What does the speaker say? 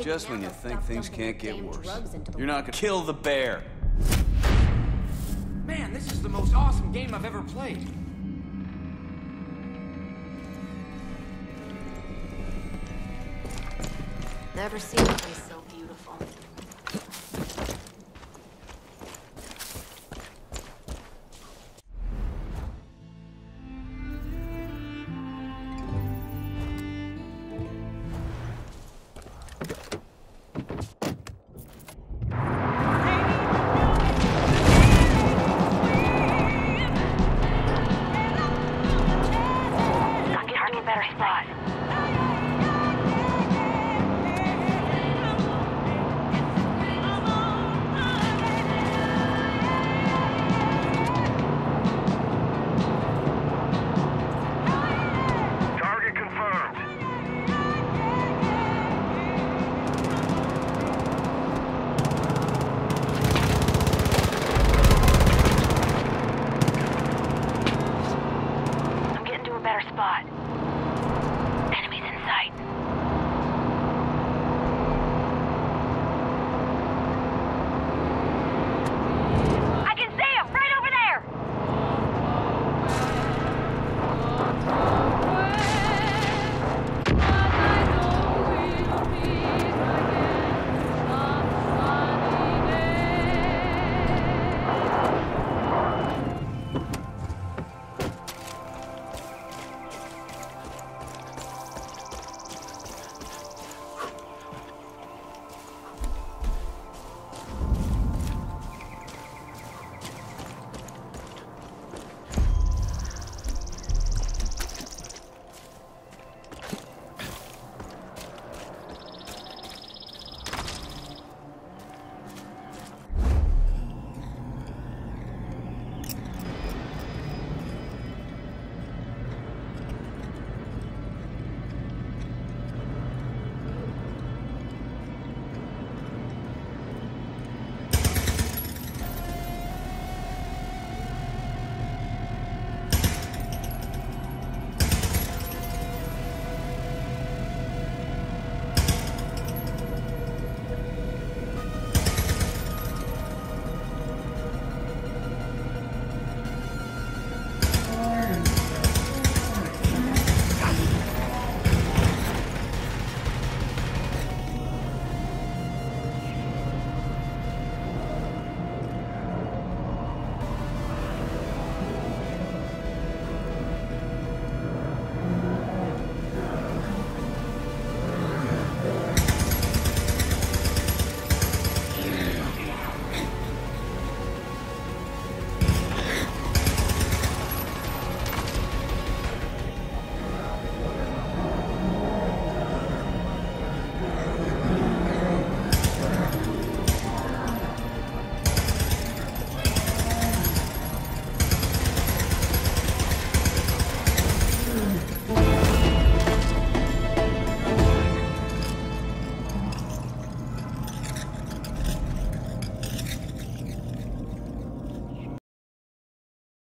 Just when you think things can't get worse. You're not gonna kill the bear. Man, this is the most awesome game I've ever played. Never seen a place so